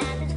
and